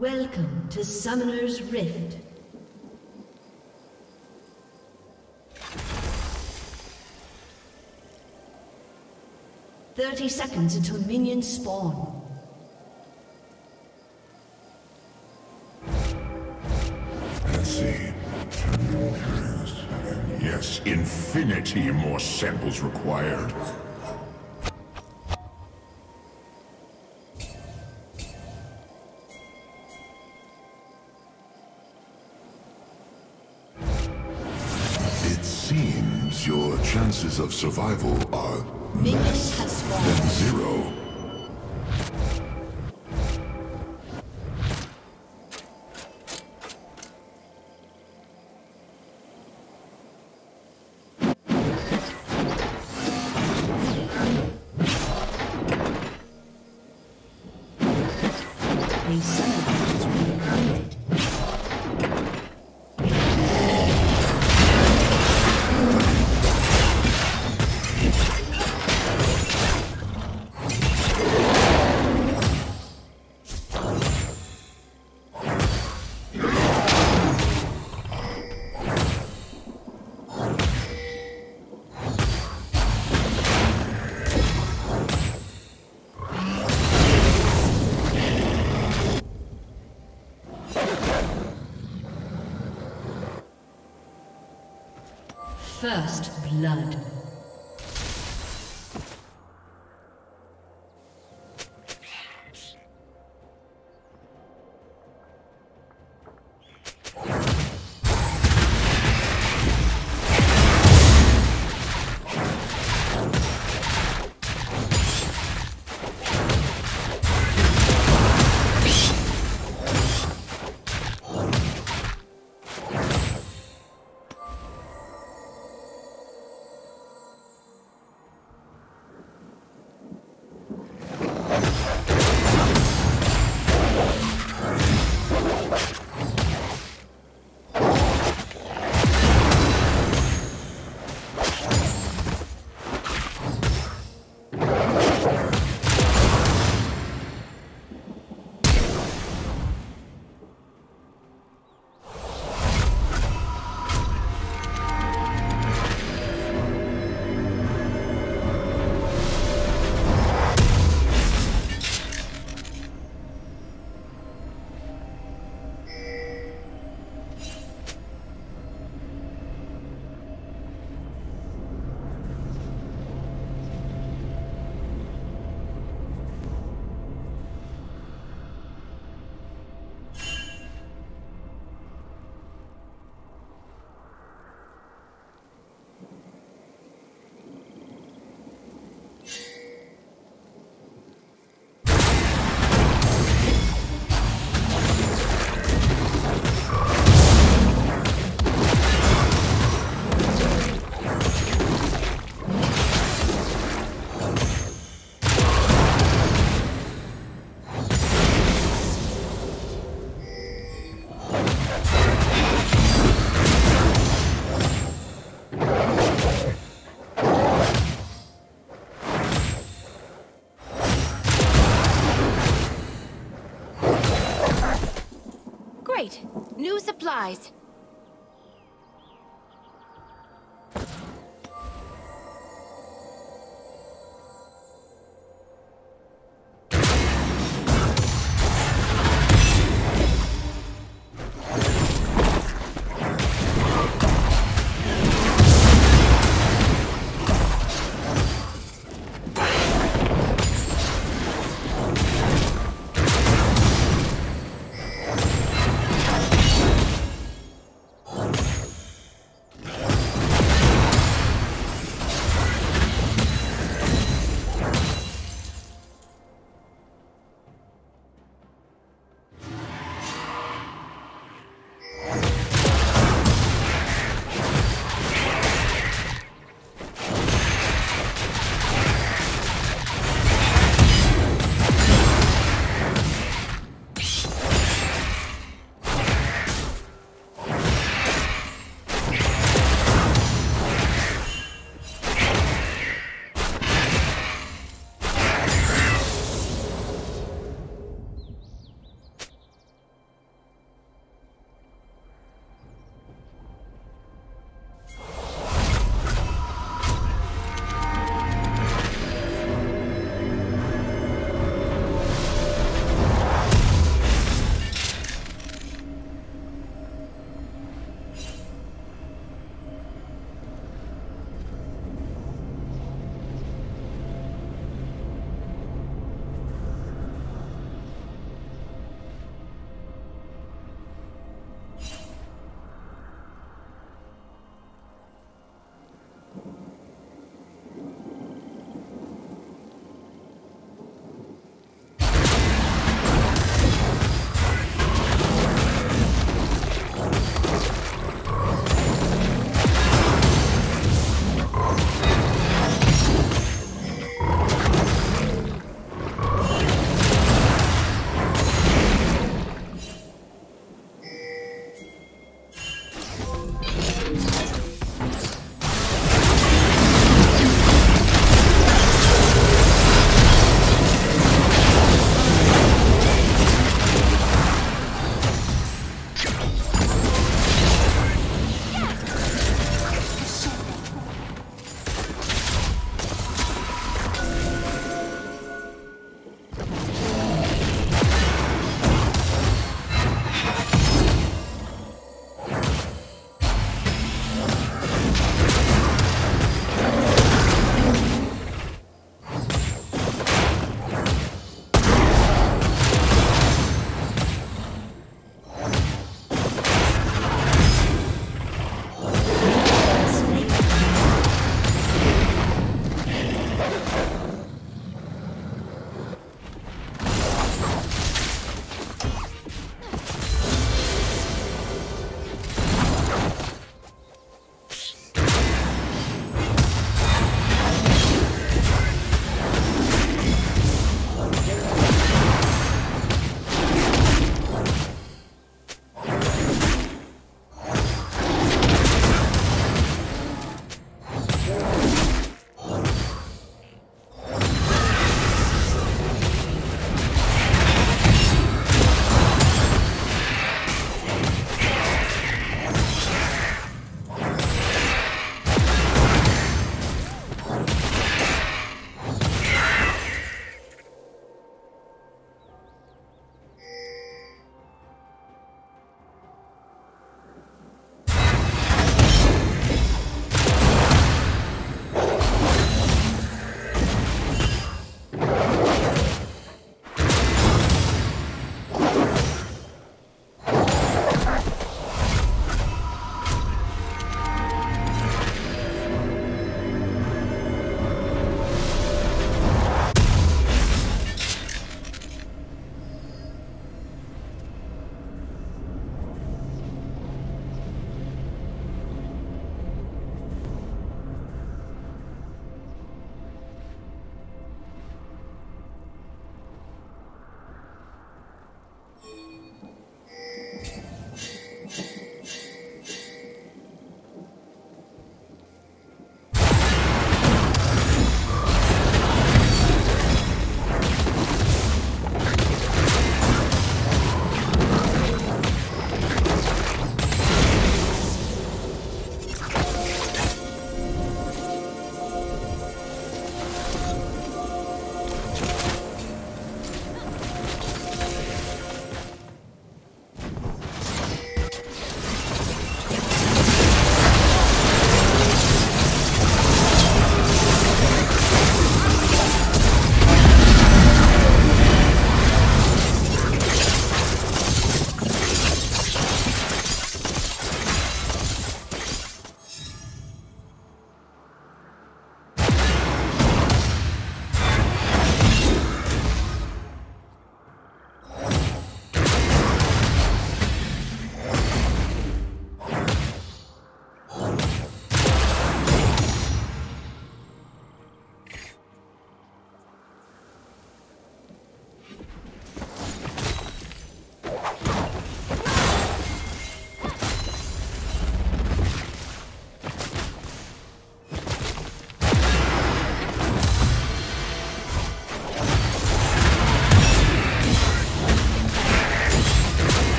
Welcome to Summoner's Rift. Thirty seconds until minions spawn. Yes, infinity more samples required. Chances of survival are less than zero. New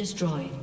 Destroyed.